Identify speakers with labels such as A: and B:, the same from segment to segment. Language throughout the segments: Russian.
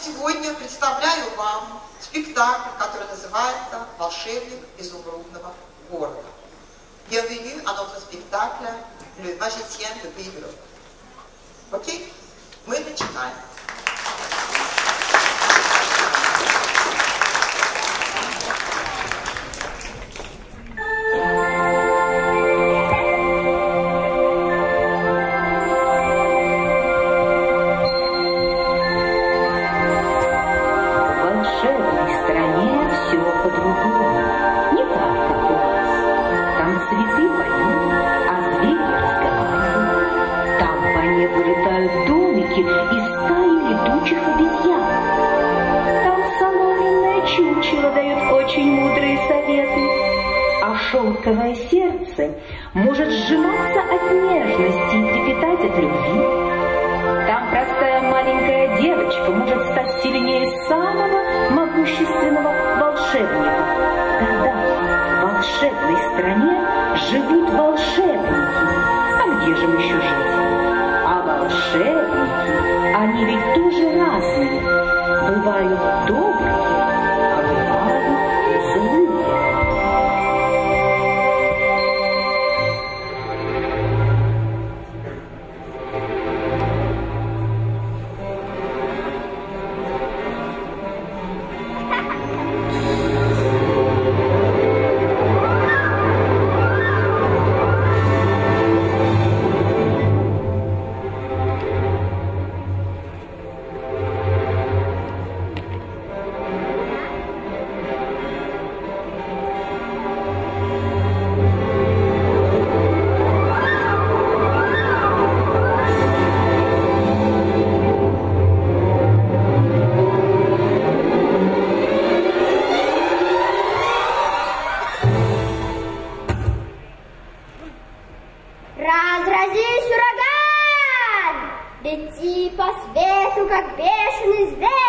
A: Сегодня представляю вам спектакль, который называется «Волшебник изумрудного города». Bienvenue à notre spectacle «Le magicien de Pédro». Окей? Мы начинаем.
B: cabeça nos dedos.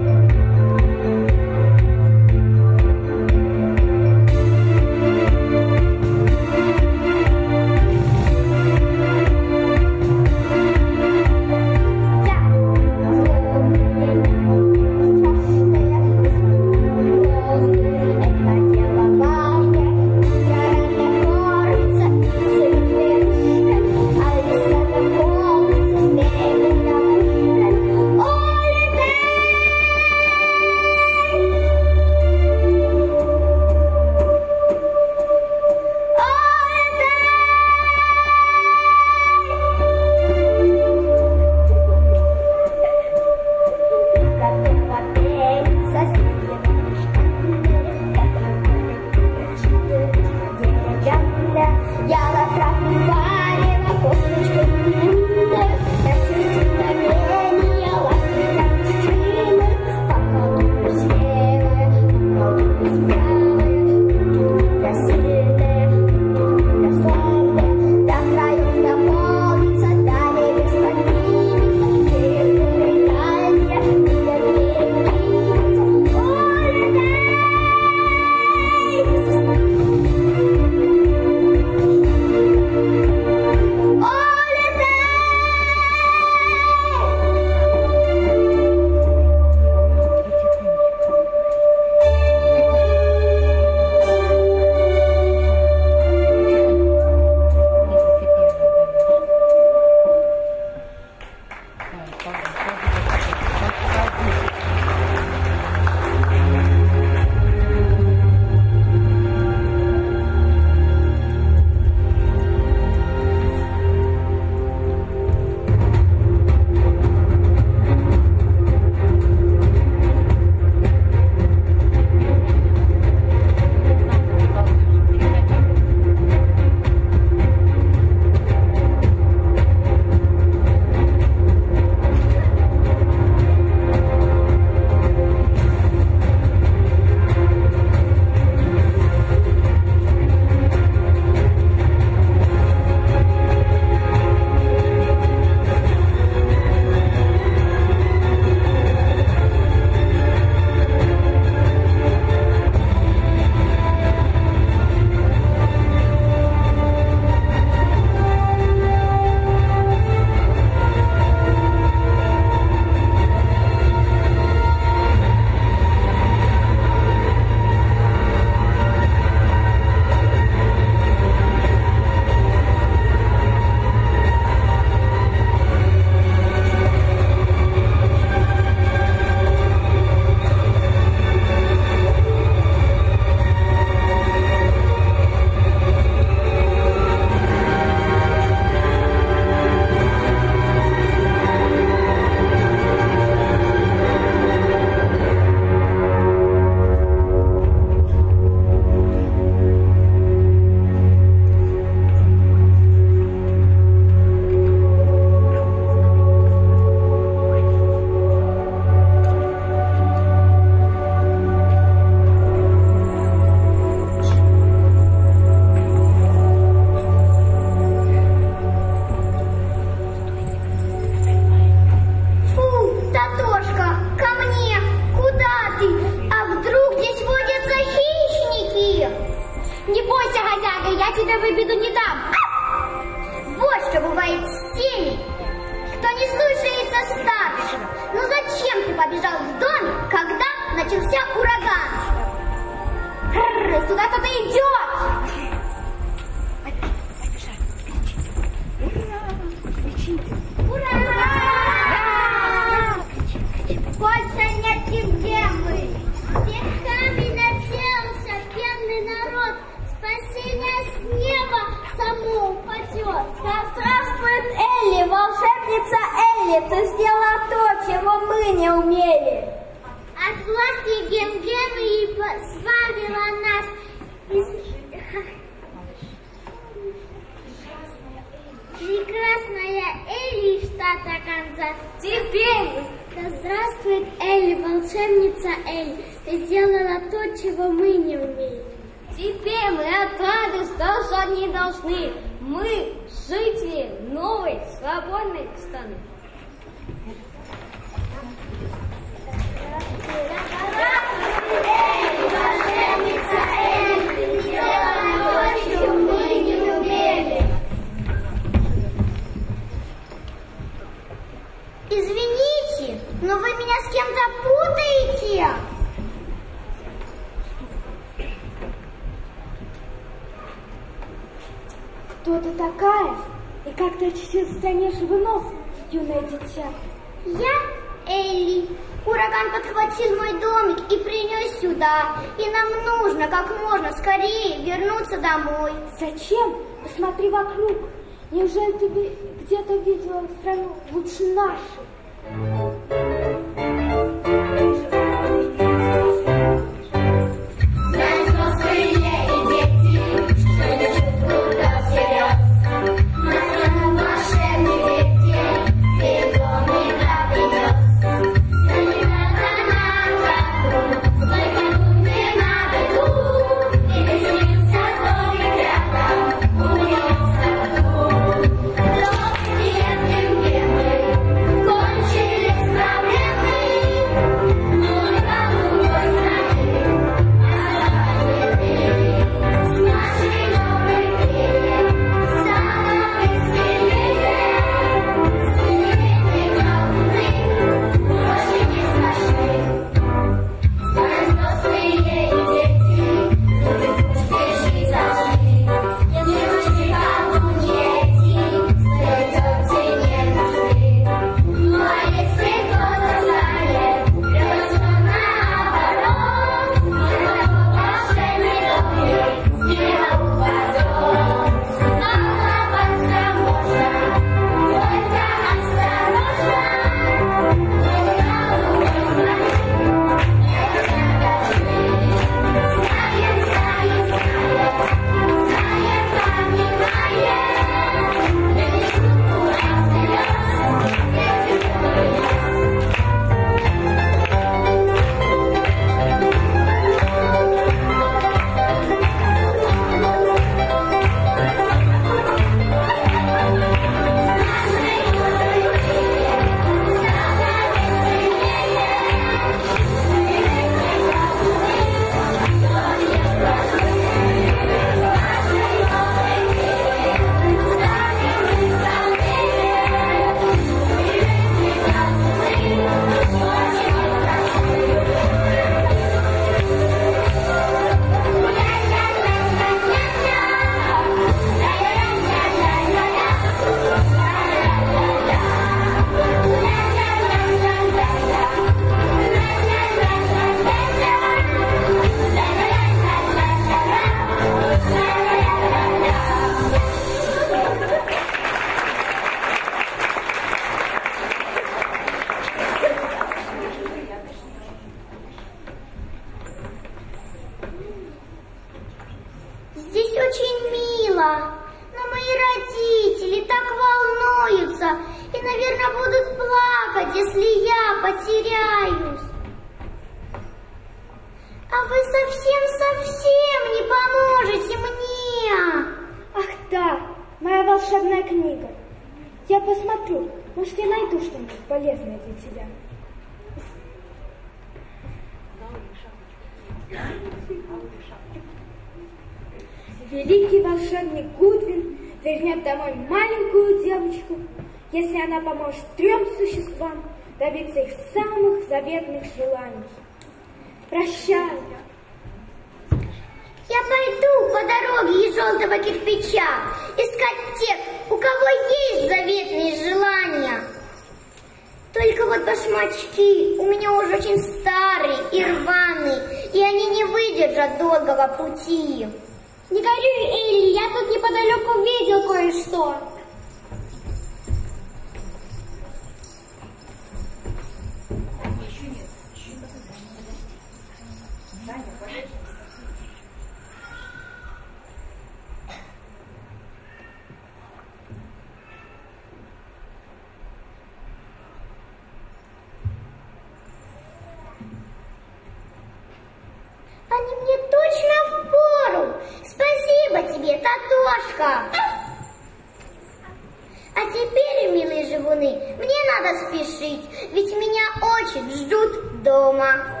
B: Надо спешить, ведь меня очень ждут дома.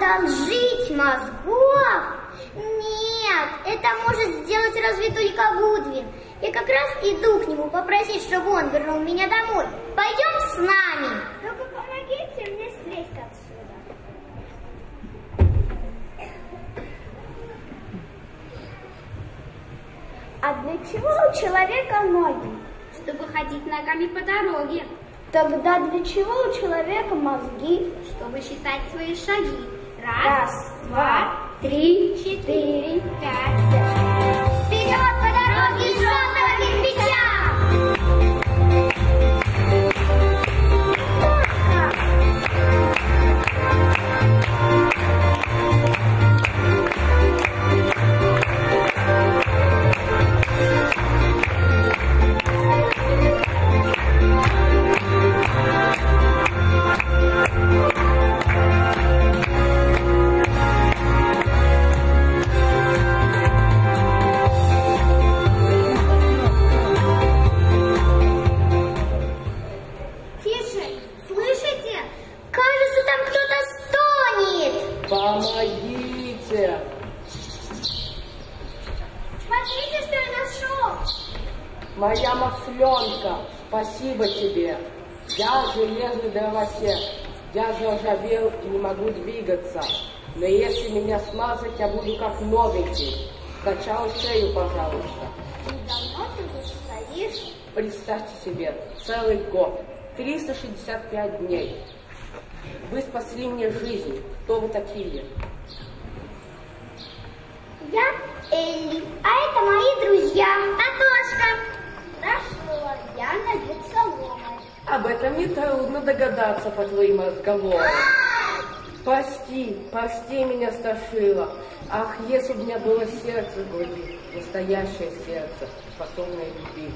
C: Одолжить мозгов?
B: Нет, это может сделать разве только Гудвин. Я как раз иду к нему попросить, чтобы он вернул меня домой. Пойдем с нами.
C: Только помогите мне слезть отсюда. А для чего у человека ноги?
D: чтобы ходить ногами по дороге,
C: Тогда для чего у человека мозги?
D: чтобы считать свои шаги.
C: Раз, два, три, четыре, пять.
B: Как новенький. Сначала шею, пожалуйста.
C: И давно ты тут стоишь?
B: Представьте себе, целый год, 365 дней. Вы спасли мне жизнь. Кто вы такие?
E: Я Элли, а это мои друзья. Татошка.
C: Хорошо, я набит соломой.
B: Об этом нетрудно догадаться по твоим разговорам. Прости, прости меня, Сташила. Ах, если бы у меня было сердце в груди, настоящее сердце, способное любить.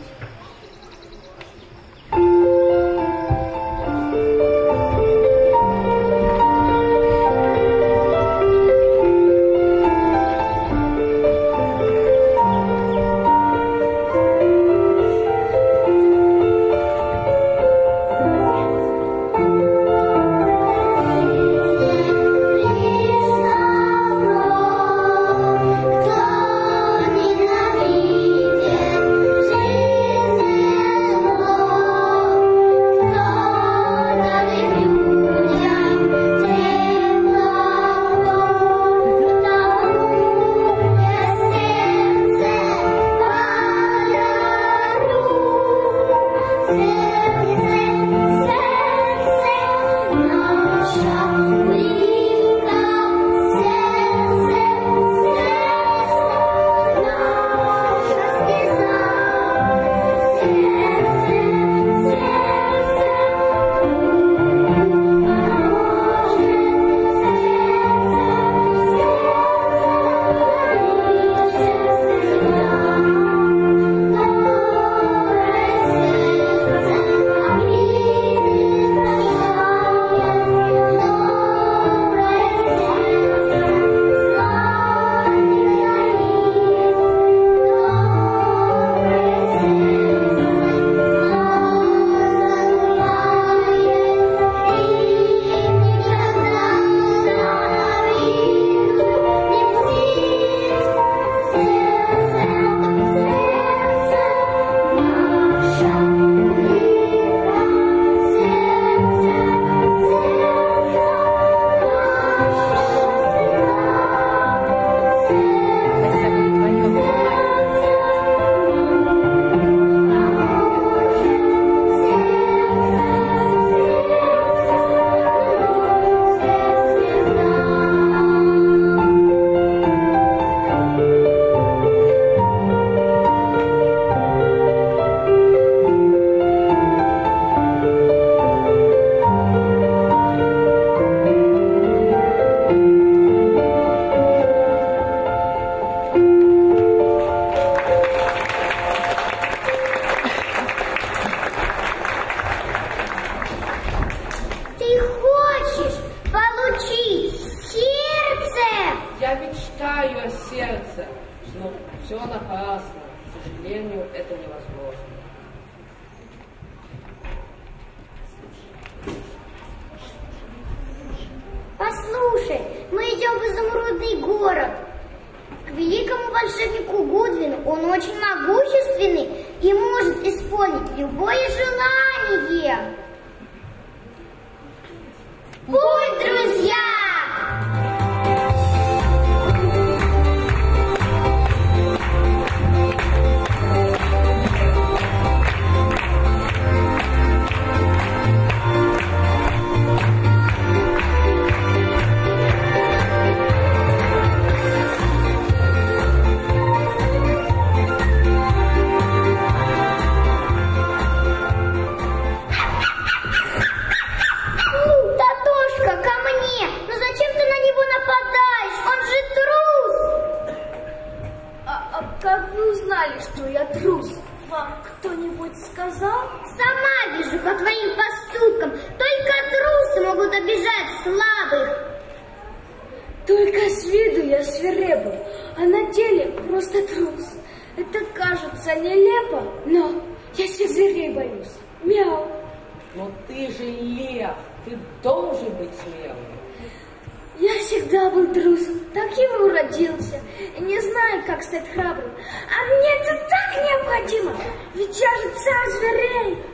F: Всегда был трусом, таким и уродился. И не знаю, как стать храбрым. А мне это так необходимо, ведь я же царь зверей.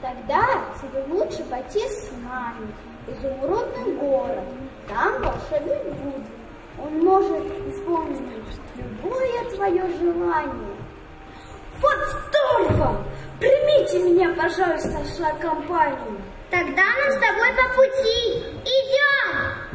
C: Тогда тебе лучше пойти с нами в изумрудный город. Там волшебник Гудвин. Он может исполнить любое твое желание.
F: Вот здорово! Примите меня, пожалуйста, в свою компанию.
B: Тогда нам с тобой по пути. Идем!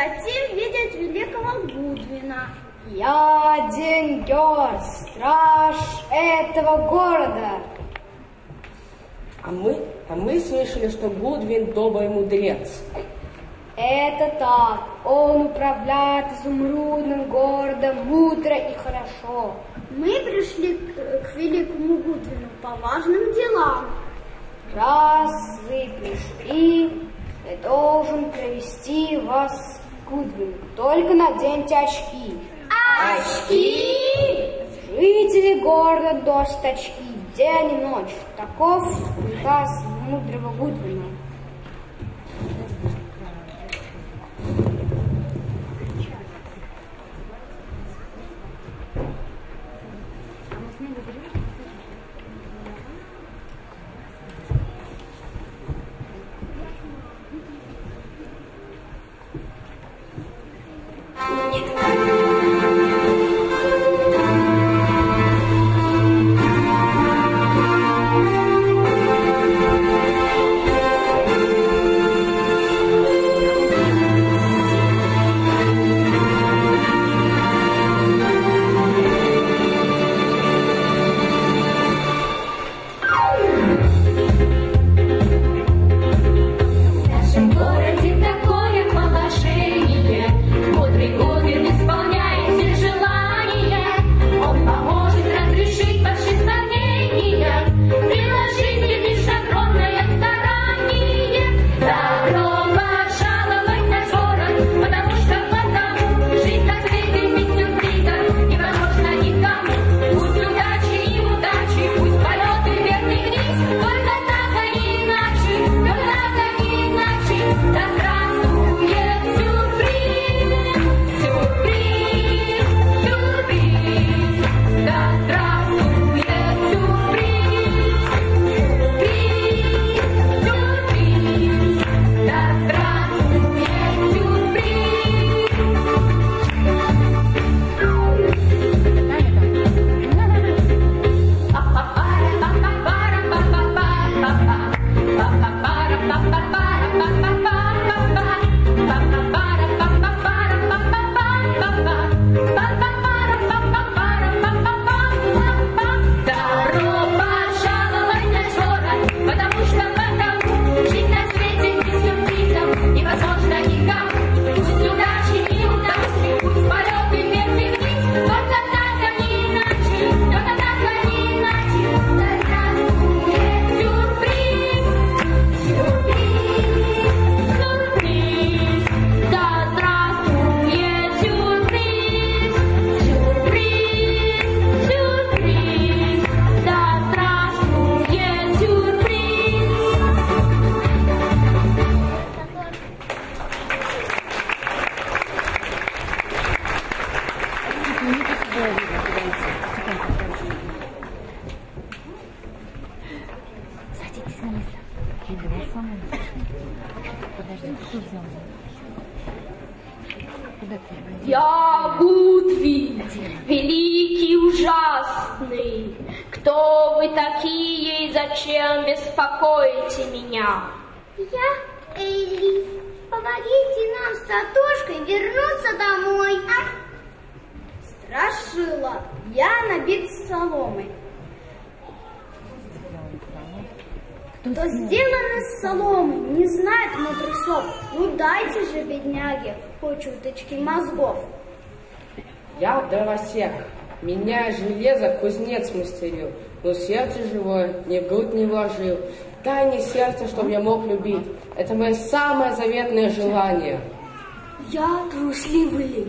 C: Хотим видеть великого Гудвина.
D: Я Денгер, страж этого города.
G: А мы, а мы слышали, что Гудвин добрый мудрец.
D: Это так. Он управляет изумрудным городом мудро и хорошо.
C: Мы пришли к, к великому Гудвину по важным делам.
D: Раз вы пришли, я должен провести вас к Гудвину. Только наденьте очки.
C: Очки?
D: Жители города носят очки день и ночь. Таков приказ мудрого Гудвина.
G: Дровосек. Меня железо кузнец мастерил, но сердце живое ни в грудь не вложил. Дай мне сердце, чтобы я мог любить. Это мое самое заветное желание.
D: Я трусливый лев.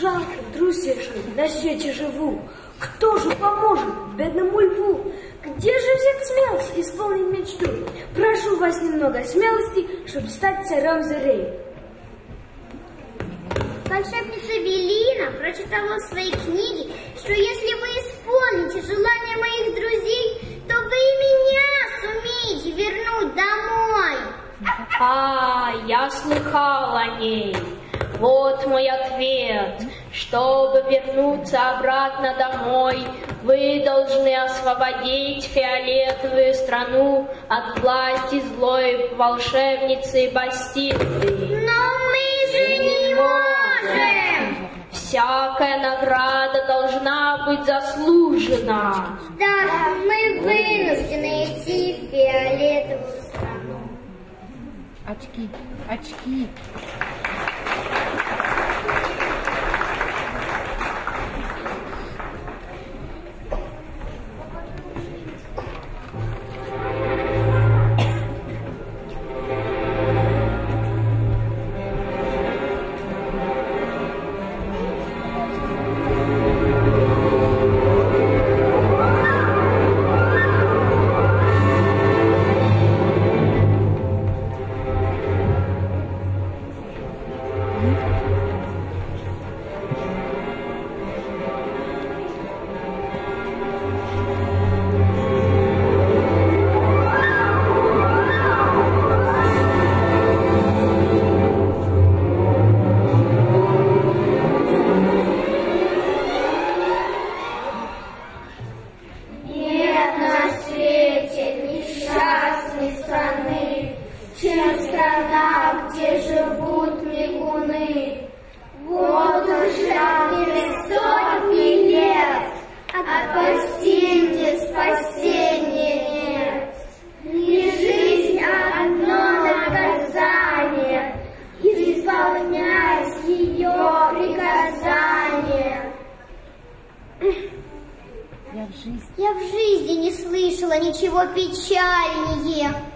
D: Жалко, трусишь, на свете живу. Кто же поможет бедному льву? Где же взять смелость исполнить мечту? Прошу вас немного смелости, чтобы стать царем зверей.
B: Волшебница Велина прочитала в своей книге, что если вы исполните желания моих друзей, то вы меня сумеете вернуть домой.
D: А, я слыхал о ней. Вот мой ответ. Чтобы вернуться обратно домой, вы должны освободить фиолетовую страну от власти злой волшебницы Бастилды.
B: Но мы же не можем.
D: Вся
H: Всякая награда должна быть заслужена.
B: Да, мы вынуждены идти в фиолетовую страну.
I: Очки, очки.
B: Страна, где живут мигуны. Вот уже сотни лет от постельки спасения нет. И жизнь одно наказание, исполнять ее приказания.
I: Я в жизни.
B: Я в жизни не слышала ничего печальнее.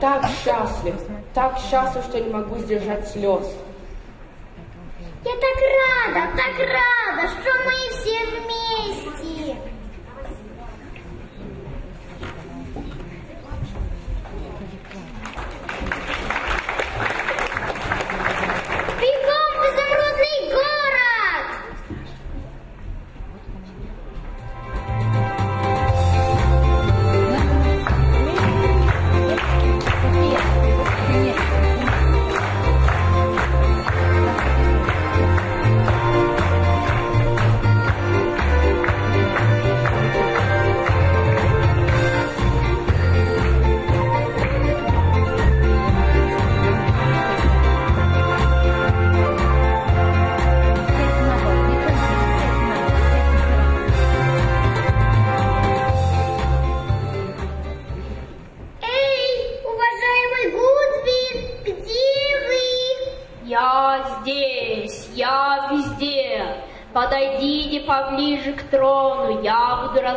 C: так
I: счастлив, так счастлив, что не могу сдержать слез.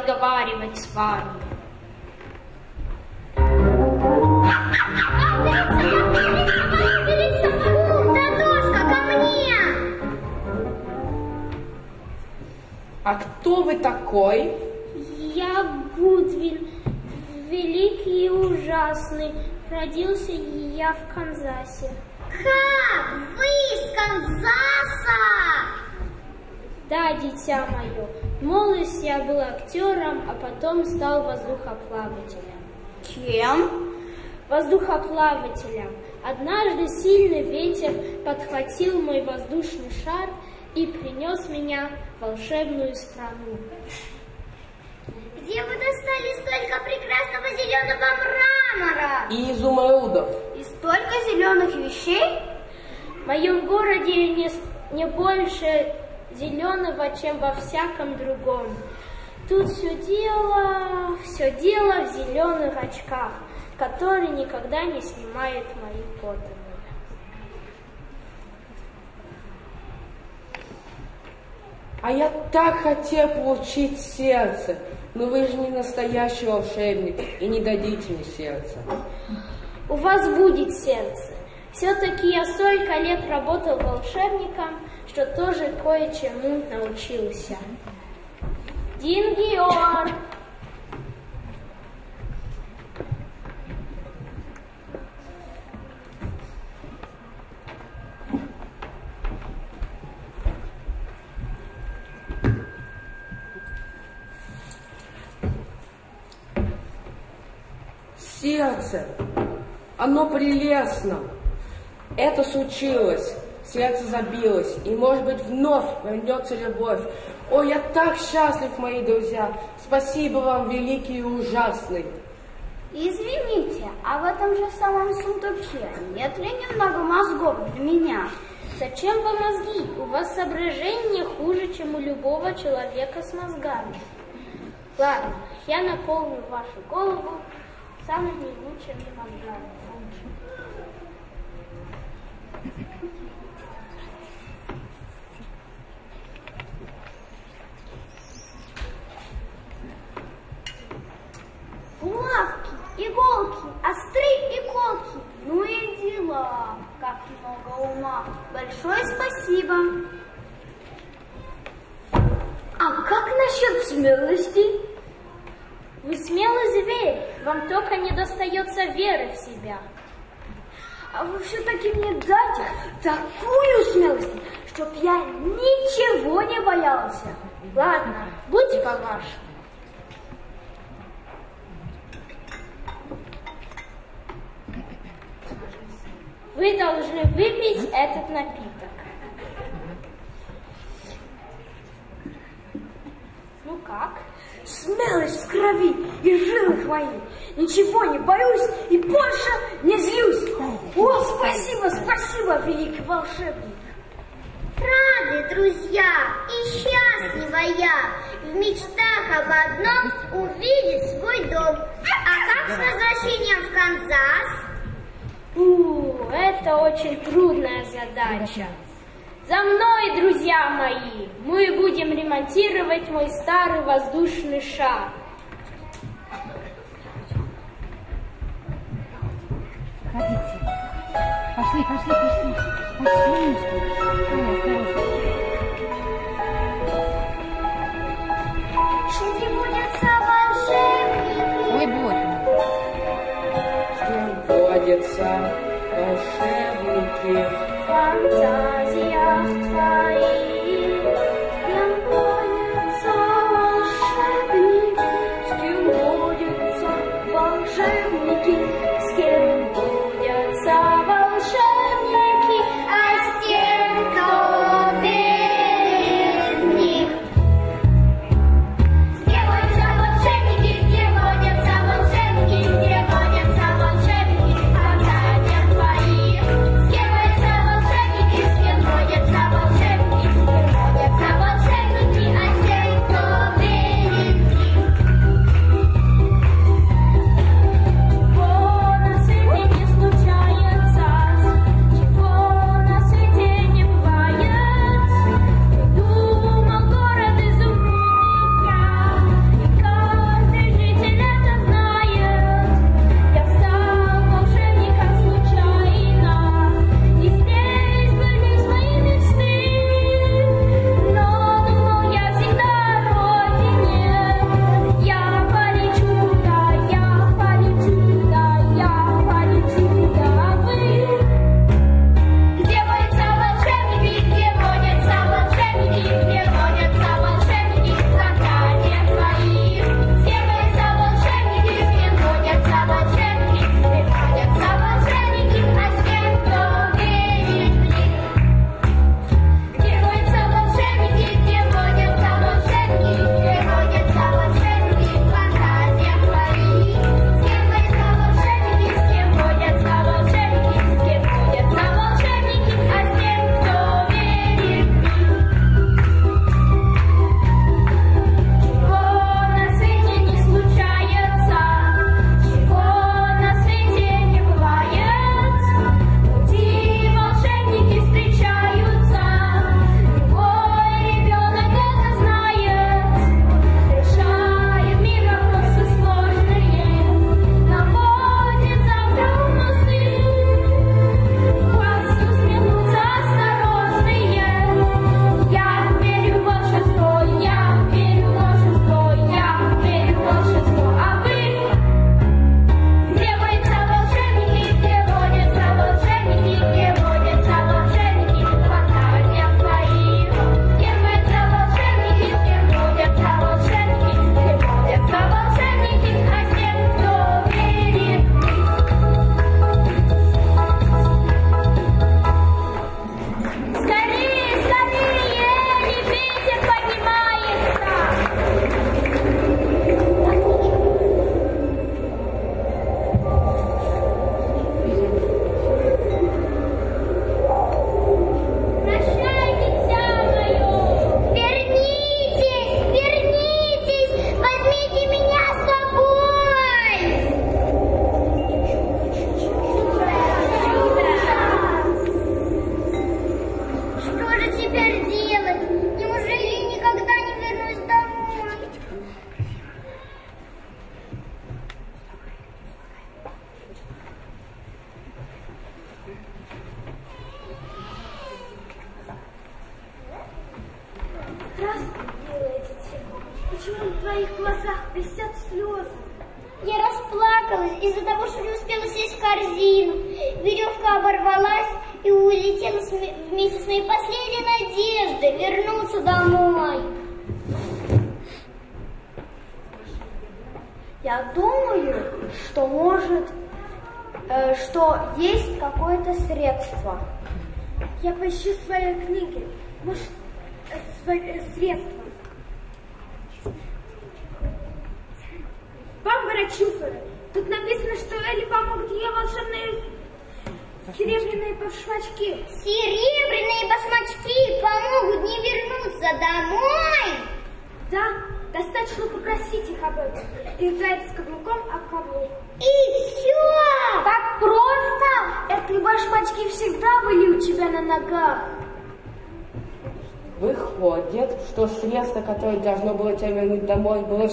B: разговаривать с вами.
I: А кто вы такой?
D: Я Гудвин, великий и ужасный. Родился я в Канзасе.
C: Как? Вы из Канзаса?
D: Да, дитя мое. Молодость я был актер инженером, а потом стал воздухоплавателем.
C: Кем?
D: Воздухоплавателем. Однажды сильный ветер подхватил мой воздушный шар и принес меня в волшебную страну.
B: Где вы достали столько прекрасного зеленого мрамора?
G: И изумрудов.
C: И столько зеленых вещей?
D: В моем городе не, не больше зеленого, чем во всяком другом. Тут все дело, все дело в зеленых очках, которые никогда не снимают мои подданные.
G: А я так хотел получить сердце, но вы же не настоящий волшебник и не дадите мне сердце.
D: У вас будет сердце. Все-таки я столько лет работал волшебником, что тоже кое-чему научился. Дингиор!
G: Сердце, оно прелестно. Это случилось. Сердце забилось, и, может быть, вновь вернется любовь. О, я так счастлив, мои друзья! Спасибо вам, великий и ужасный!
C: Извините, а в этом же самом сундуке нет ли немного мозгов для меня?
D: Зачем вам мозги? У вас соображение хуже, чем у любого человека с мозгами. Ладно, я наполню вашу голову самыми лучшими мозгами.
C: Булавки, иголки, острые и колки. Ну и дела. Как много ума. Большое спасибо.
F: А как насчет смелости?
D: Вы смелый зверь, вам только не достается веры в себя.
F: А вы все-таки мне дайте такую смелость, чтоб я ничего не боялся.
D: Ладно, будьте по-вашему. Вы должны выпить этот напиток. Ну как?
F: Смелость в крови и жилах моих. Ничего не боюсь и больше не злюсь. О, спасибо, спасибо, великий волшебник.
B: Рады, друзья, и счастлива я в мечтах об одном увидеть свой дом. А как с возвращением в Канзас?
D: У, это очень трудная задача. За мной, друзья мои, мы будем ремонтировать мой старый воздушный шар.
I: Ходите. Пошли, пошли, пошли. Пошли.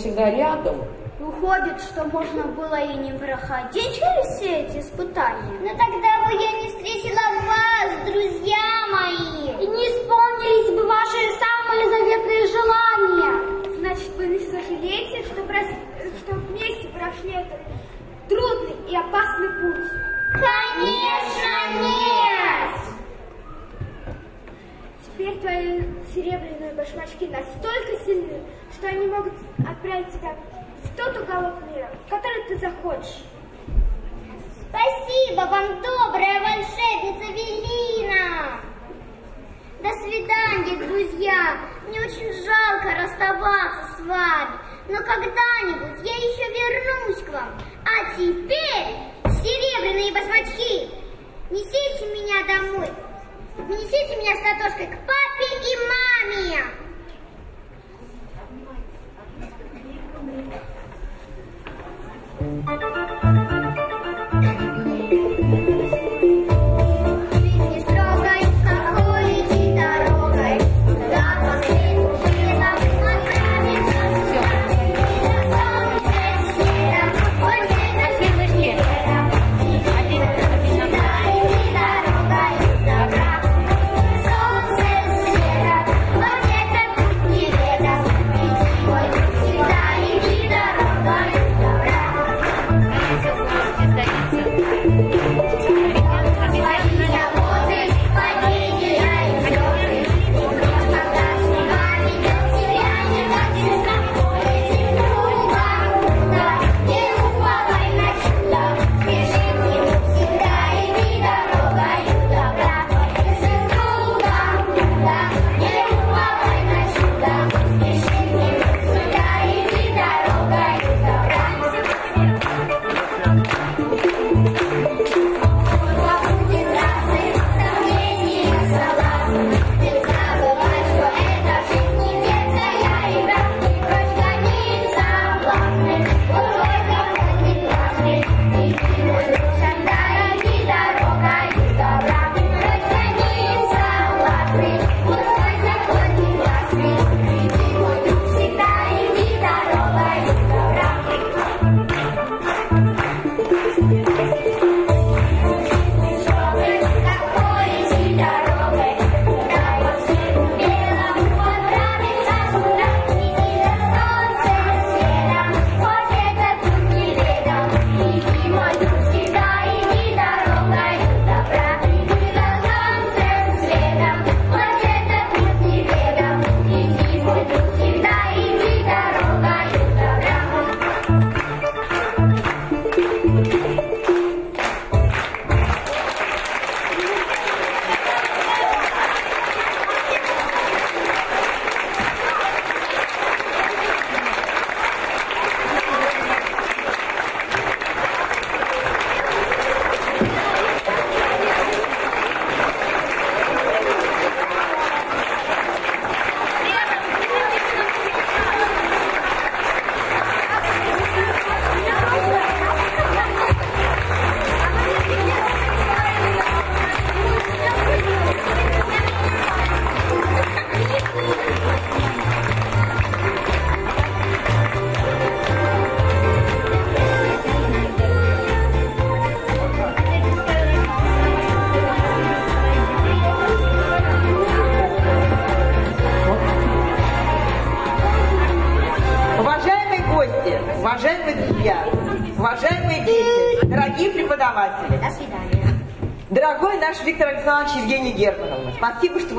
G: всегда
F: рядом,
B: оставаться с вами, но когда-нибудь я еще вернусь к вам. А теперь серебряные басмачки, несите меня домой, несите меня с Татошкой к папе и маме.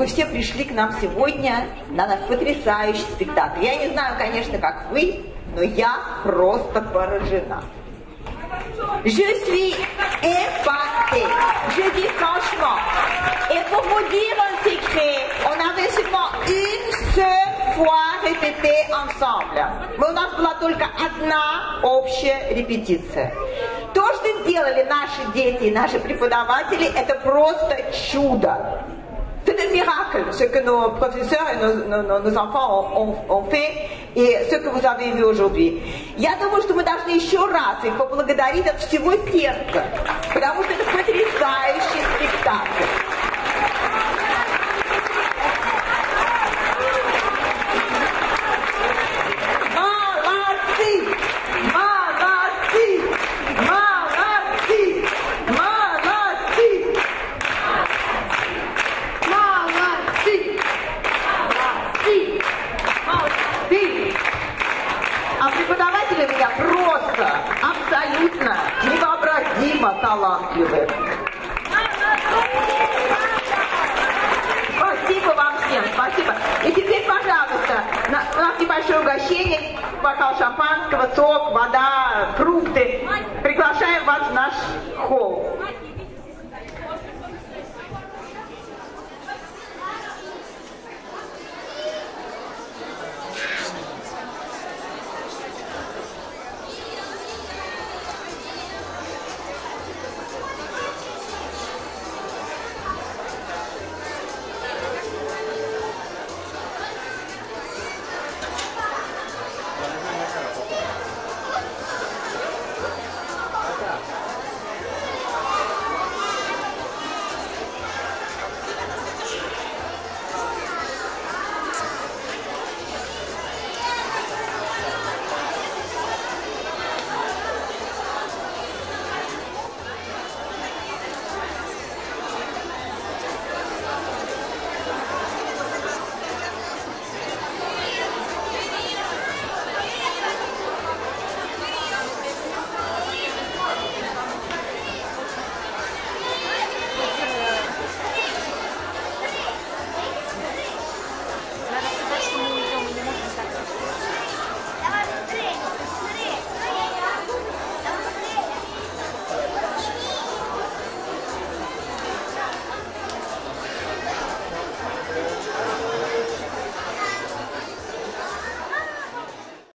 J: Вы все пришли к нам сегодня на наш потрясающий спектакль. Я не знаю, конечно, как вы, но я просто поражена. Je suis épatée. Je dis franchement. Et pour vous dire un secret, on avait seulement une seule fois répété ensemble. Mais у нас была только одна общая репетиция. То, что сделали наши дети и наши преподаватели, это просто чудо. Ce que nos professeurs et nos, nos- nos enfants ont, ont- ont fait и ce que vous avez vu aujourd'hui. Я думаю, что мы должны еще раз их поблагодарить от всего сердца,